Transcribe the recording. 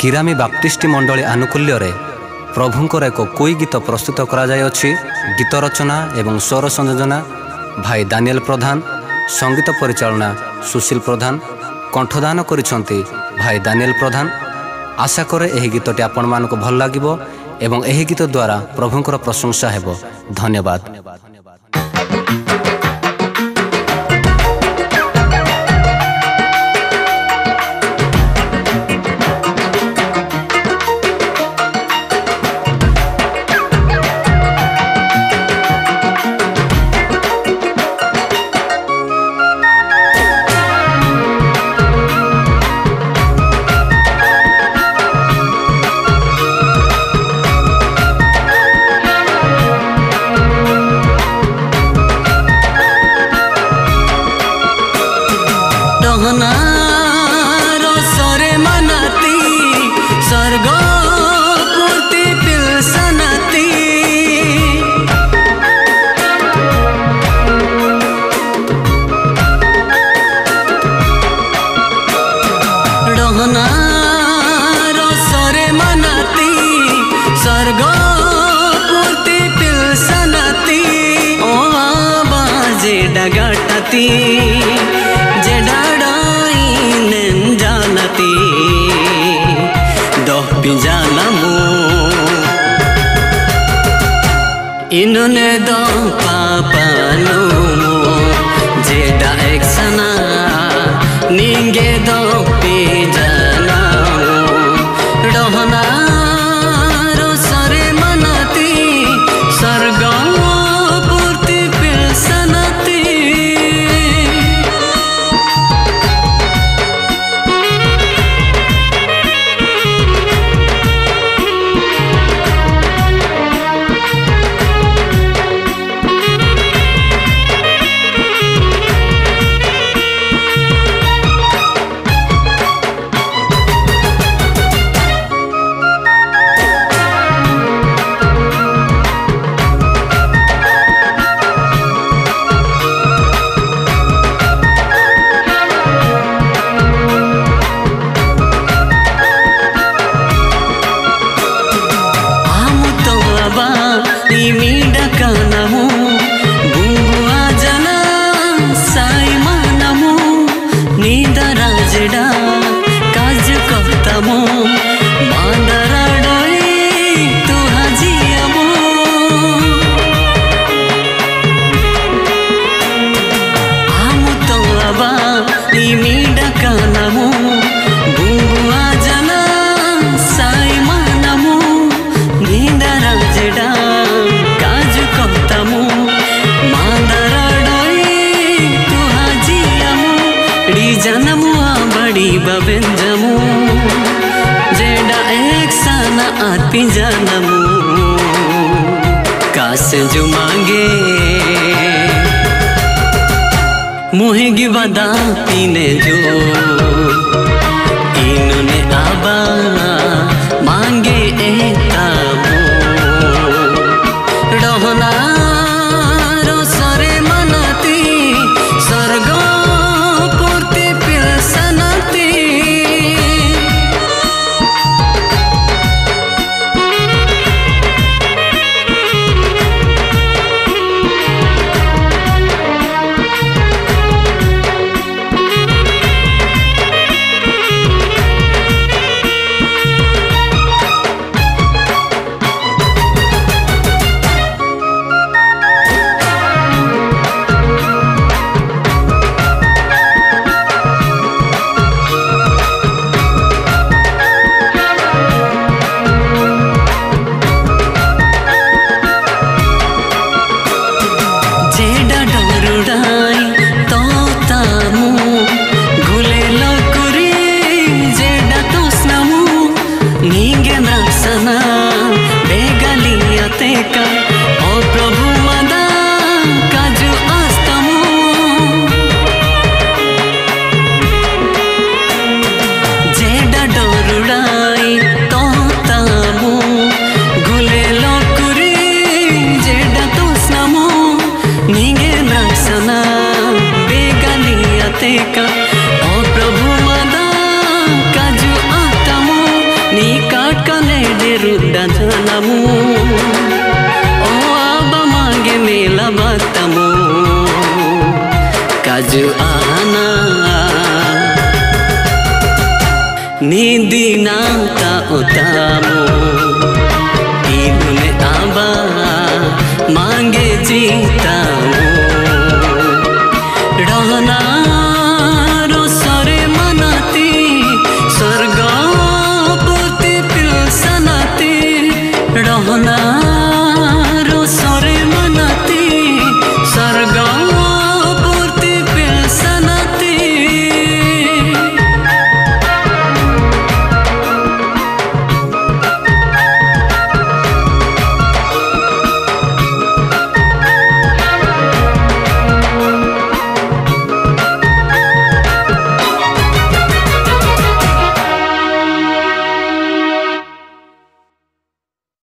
କିରାମୀ ବାପ୍ଟିଷ୍ଟି ମଣ୍ଡଳୀ ଆନୁକୂଲ୍ୟରେ ପ୍ରଭୁଙ୍କର ଏକ କୁଇ ଗୀତ ପ୍ରସ୍ତୁତ କରାଯାଇଅଛି ଗୀତ ରଚନା ଏବଂ ସ୍ୱର ସଂଯୋଜନା ଭାଇ ଦାନିଏଲ ପ୍ରଧାନ ସଙ୍ଗୀତ ପରିଚାଳନା ସୁଶୀଲ ପ୍ରଧାନ କଣ୍ଠଦାନ କରିଛନ୍ତି ଭାଇ ଦାନିଏଲ ପ୍ରଧାନ ଆଶା କରେ ଏହି ଗୀତଟି ଆପଣମାନଙ୍କୁ ଭଲ ଲାଗିବ ଏବଂ ଏହି ଗୀତ ଦ୍ୱାରା ପ୍ରଭୁଙ୍କର ପ୍ରଶଂସା ହେବ ଧନ୍ୟବାଦ গহনা রসরে মানাতি স্বর্গ পূর্তি পিলসানাতি গহনা রসরে মানাতি স্বর্গ পূর্তি পিলসানাতি ও বাজে ডাগাটাতি ইনুনে দো পাপানো যে ডাইরেকশনা নিঙ্গে দো बबेंजमू जेडा एक साना आती जानमू। कास जो मांगे, मुहेगी वादा पीने जो। इन्होंने आबा जेडा डोरुडाई तोता मु गुले लोकुरी जेडा तोस्नमु नींगे नासना बेगलिया तेका ओ प्रभु मदा काजु आस्तमु जेडा डोरुडाई का ओ प्रभु मदा काजु आतामु नी काट कले दे रुद्दा जानमु ओ आबा मांगे मेला बातमु काजु आना नी दीना ता उतामु